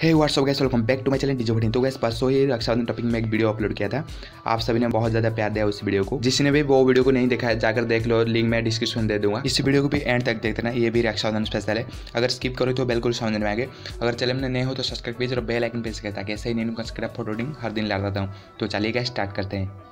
Hey what's up guys welcome back to my channel डीजो भटिन तो guys परसों ही Rakshabandhan topic में एक वीडियो अपलोड किया था। आप सभी ने बहुत ज़्यादा प्यार दिया उस वीडियो को। जिसने भी वो वीडियो को नहीं देखा है, जाकर देख लो लिंक मैं डिस्क्रिप्शन दे दूँगा। इस वीडियो को भी एंड तक देखते ना ये भी रक्षाबंधन स्पेशल है। अगर स्किप करो तो बिल्कुल समझ में आगे अगर चले में नहीं हो तो सब्सक्राइब कीजिए और बेल आइकन प्रेस करें ताकि ऐसे ही नहीं फोटोडिंग हर दिन ला देता हूँ। तो चलिए गए स्टार्ट करते हैं।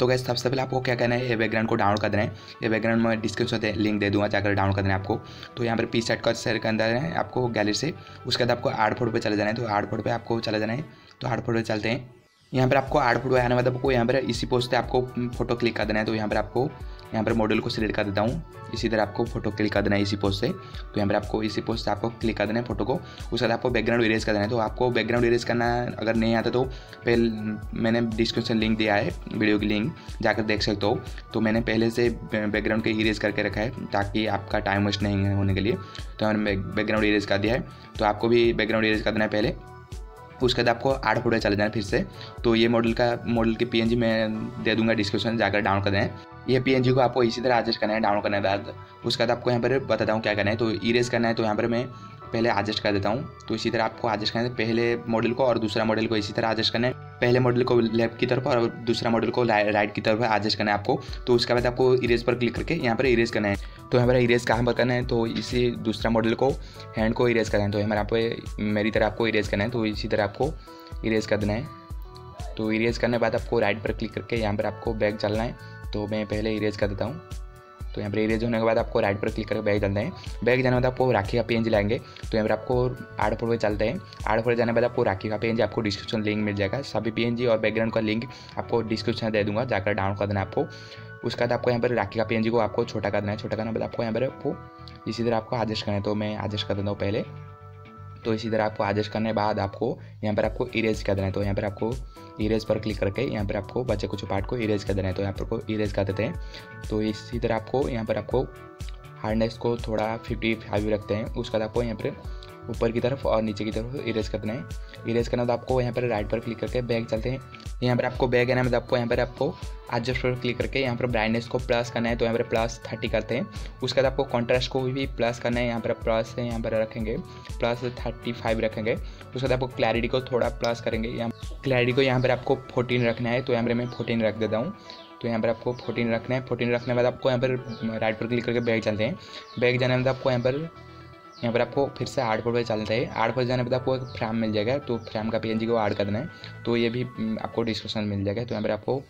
तो गैस सबसे पहले आपको क्या करना है, ये बैकग्राउंड को डाउनलोड कर देना है। ये बैकग्राउंड में डिस्क्रिप्शन से लिंक दे दूँगा, जाकर डाउनलोड कर देना है आपको। तो यहाँ पर पी सेट का सर कर अंदर है, आपको गैलरी से। उसके बाद आपको आठ फोट पर चले जाना है तो आठ फोट पर आपको चला जाना है। तो आठ फोट पर चलते हैं। यहाँ पर आपको आठ फ़ोटो आने मतलब आपको यहाँ पर इसी पोस्ट से आपको फ़ोटो क्लिक कर देना है तो यहाँ पर आपको, यहाँ पर मॉडल को सिलेक्ट कर देता हूँ। इसी तरह आपको फ़ोटो क्लिक कर देना है इसी पोस्ट से। तो यहाँ पर आपको इसी पोस्ट से आपको क्लिक कर देना है फ़ोटो को। उसके बाद आपको बैकग्राउंड इरेज कर देना है। तो आपको बैकग्राउंड इरेज करना अगर नहीं आता तो पहले, मैंने डिस्क्रिप्शन लिंक दिया है वीडियो की लिंक जाकर देख सकते हो। तो मैंने पहले से बैकग्राउंड के इरेज करके रखा है, ताकि आपका टाइम वेस्ट नहीं होने के लिए। तो मैंने बैकग्राउंड इरेज कर दिया है। तो आपको भी बैकग्राउंड इरेज कर देना है पहले। उसके बाद आपको आठ फ़ोटो चले जाना फिर से। तो ये मॉडल का मॉडल के पीएनजी मैं दे दूँगा डिस्क्रिप्शन जाकर डाउन कर दें। ये पीएनजी को आपको इसी तरह एडजस्ट करना है डाउन करने के बाद। उसके बाद आपको यहाँ पर बताता हूँ क्या करना है। तो इरेज करना है। तो यहाँ पर मैं पहले एडजस्ट कर देता हूँ। तो इसी तरह आपको एडजस्ट करना है पहले मॉडल को और दूसरा मॉडल को इसी तरह एडजस्ट करना है। पहले मॉडल को लेफ़्ट की तरफ़ और दूसरा मॉडल को राइट की तरफ़ एडजस्ट करना है आपको। तो उसके बाद आपको इरेज पर क्लिक करके यहाँ पर इरेज करना है। तो यहाँ पर इरेज कहाँ पर करना है? तो इसी दूसरा मॉडल को हैंड को इरेज करना है। तो हमारे आपको मेरी तरह आपको इरेज करना है। तो इसी तरह आपको इरेज कर देना है। तो इरेज करने के बाद आपको राइट पर क्लिक करके यहाँ पर आपको बैग चलना है। तो मैं पहले इरेज कर देता हूँ। तो यहाँ पर इरेज होने के बाद आपको राइट पर क्लिक करके बैग चलते हैं। बैग जाने के बाद आपको राखी का पेज लाएँगे। तो यहाँ पर आपको आठ फोर चलते हैं। आठ फोर जाने के बाद आपको राखी का पेज आपको डिस्क्रिप्शन लिंक मिल जाएगा। सभी पीएनजी और बैकग्राउंड का लिंक आपको डिस्क्रिप्शन दे दूँगा, जाकर डाउनलोड कर देना आपको। उसके बाद आपको यहाँ पर राखी का पी को आपको छोटा कर देना है। छोटा करना बाद आपको यहाँ पर आपको इसी तरह आपको एडजस्ट करना है। तो मैं एडजस्ट कर देता हूँ पहले। तो इसी तरह आपको आदेश करने के बाद आपको यहाँ पर आपको इरेज कर देना है। तो यहाँ पर आपको इरेज पर क्लिक करके यहाँ पर आपको बचे कुछ पार्ट को इरेज कर देना है। तो यहाँ पर को इरेज कर देते हैं। तो इसी तरह आपको यहाँ पर आपको हार्डनेस को थोड़ा फिफ्टी फाइव रखते हैं। उसके बाद आपको यहाँ पर ऊपर की तरफ़ और नीचे की तरफ़ इरेज करना है इरेज करना तो आपको यहाँ पर राइट पर क्लिक करके बैग चलते हैं यहाँ पर आपको बैग है ना मतलब आपको यहाँ पर आपको एडजस्ट पर क्लिक करके यहाँ पर ब्राइटनेस को प्लस करना है तो यहाँ पर प्लस थर्टी करते हैं उसके बाद आपको कॉन्ट्रास्ट को भी प्लस करना है यहाँ पर प्लस है यहाँ पर रखेंगे प्लस थर्टी फाइव रखेंगे उसके बाद आपको क्लैरिटी को थोड़ा प्लस करेंगे यहाँ क्लैरिटी को यहाँ पर आपको फोर्टीन रखना है तो यहाँ पर मैं फोर्टीन रख देता हूँ तो यहाँ पर आपको फोर्टीन रखना है फोर्टीन रखने के बाद आपको यहाँ पर राइट पर क्लिक करके बैग चलते हैं बैग जाने में आपको यहाँ पर यहाँ पर आपको फिर से आठ पर चलता है आठ पर जाने बाद आपको एक फ्रेम मिल जाएगा तो फ्रेम का पीएनजी को ऐड कर देना है। तो ये भी आपको डिस्क्रिप्शन मिल जाएगा। तो यहाँ पर आपको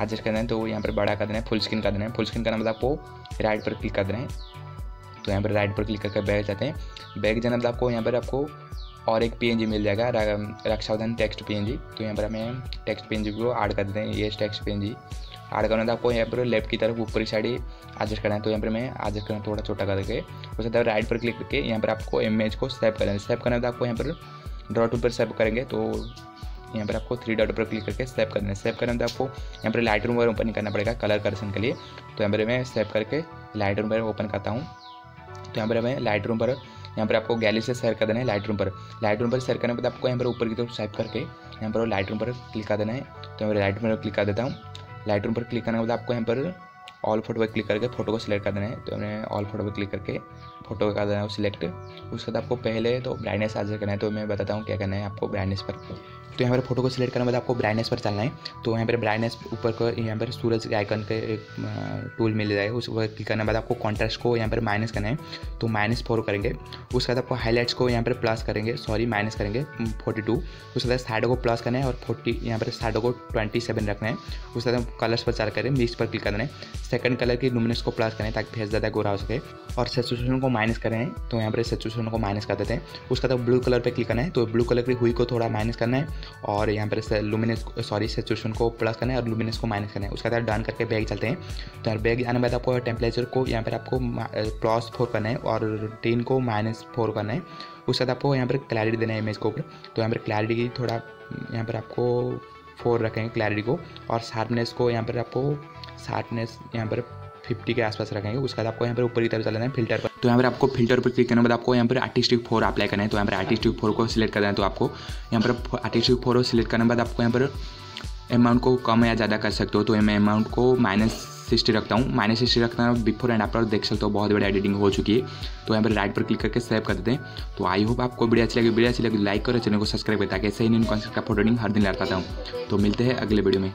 एडजस्ट करना है। तो यहाँ पर बड़ा कर देना है फुल स्क्रीन कर देना है। फुल स्क्रीन करना मतलब आपको राइट पर क्लिक कर देना है। तो यहाँ पर राइट पर क्लिक करके बैग जाते हैं। बैग जाने मतलब आपको यहाँ पर आपको और एक पीएनजी मिल जाएगा रक्षावधन टेक्स्ट पी तो यहाँ पर हमें टेक्स्ट पी को ऐड कर देते हैं। ये टेक्स्ट पी ऐड करना था आपको यहाँ पर लेफ़्ट की तरफ़ ऊपरी साइड एडजस्ट करना है तो यहाँ पर मैं एडजस्ट करना थोड़ा छोटा करके उसके बाद राइट पर क्लिक करके यहाँ पर आपको इमेज को सेव करना है सेव करना था आपको यहाँ पर ड्रॉ टूल पर सेव करेंगे तो यहाँ पर आपको थ्री डॉट पर क्लिक करके सेव करना है सेव करने तो आपको यहाँ पर लाइट रूम पर ओपन करना पड़ेगा कलर करेक्शन के लिए तो यहाँ पर मैं सेव करके लाइट रूम पर ओपन करता हूँ तो यहाँ पर मैं लाइट रूम पर यहाँ पर आपको गैली से शेयर कर देना है लाइट रूम पर लाइट रूम पर शेयर करने के बाद आपको यहाँ पर ऊपर की तरफ़ सेव करके यहाँ पर लाइट रूम पर क्लिक कर देना है तो यहाँ पर लाइट रूम पर क्लिक कर देता हूँ लाइट रूम पर क्लिक करने के बाद आपको यहाँ पर ऑल फ़ोटो पर क्लिक करके फ़ोटो को सिलेक्ट कर देना है। तो मैंने ऑल फ़ोटो पर क्लिक करके फ़ोटो का कर देना है सिलेक्ट उसके बाद आपको पहले तो ब्राइटनेस आज करना है तो मैं बताता हूँ क्या करना है आपको ब्राइटनेस पर। तो यहाँ पर फ़ोटो को सिलेक्ट करने के बाद आपको ब्राइटनेस पर चलना है। तो यहाँ पर ब्राइटनेस ऊपर को, यहाँ पर सूरज के आइकन के एक टूल मिल जाएगा उस पर क्लिक करने के बाद आपको कॉन्ट्रास्ट को यहाँ पर माइनस करना है। तो माइनस फोर करेंगे। उसके बाद आपको हाईलाइट्स को यहाँ पर प्लस करेंगे सॉरी माइनस करेंगे फोर्टी टू उसके बाद साइडो को प्लस करना है और फोर्टी यहाँ पर साइडो को ट्वेंटी सेवन रखना है। उसके बाद कलर्स पर चार करें मिक्स पर क्लिक करना है। सेकंड कलर की लुमिनस को प्लस करें ताकि फेस ज़्यादा गोरा हो सके। और सेचुएशन को माइनस करें तो यहाँ पर सेचुएशन को माइनस कर देते हैं। उसके बाद ब्लू कलर पर क्लिक करना है तो ब्लू कलर की हुई को थोड़ा माइनस करना है। और यहाँ पर लुमिनस सॉरी सेचुएशन को प्लस करना है और लुमिनस को माइनस करना है। उसके बाद डन करके बैग चलते हैं। तो यार बैग आने बाद आपको टेम्परेचर को यहाँ पर आपको प्लस फोर करना है और टेन को माइनस फोर करना है। उसके बाद आपको यहाँ पर क्लैरिटी देना है इमेज को ऊपर। तो यहाँ पर क्लैरिटी थोड़ा, यहाँ पर आपको फोर रखेंगे क्लैरिटी को। और शार्पनेस को यहाँ पर आपको शार्पनेस यहाँ पर फिफ्टी के आसपास रखेंगे। उसके बाद आपको यहाँ पर ऊपर की तरफ़ चलाना है फ़िल्टर पर। तो यहाँ पर आपको फ़िल्टर पर क्लिक करने के बाद आपको यहाँ पर आर्टिस्टिक फोर अप्लाई करना है। तो यहाँ पर आर्टिस्टिक फोर को सिलेक्ट करना है तो आपको यहाँ पर आर्टिस्टिक फोर को सिलेक्ट करने के बाद आपको यहाँ पर अमाउंट को कम या ज़्यादा कर सकते हो। तो मैं अमाउंट को माइनस सिक्सटी रखता हूँ। माइनस सिक्सटी रखता हूँ बिफोर एंड आफ्टर देख सकते हो, बहुत बड़ी एडिटिंग हो चुकी है। तो यहाँ पर राइट पर क्लिक करके सेव कर देते हैं। तो आई होप आपको वीडियो अच्छी लगी। वीडियो अच्छी लगी लाइक करो, चैनल को सब्सक्राइब करें ताकि ऐसे ही इन कॉन्सेप्ट का फ़ोटो हर दिन लाता हूँ तो मिलते हैं अगले वीडियो में।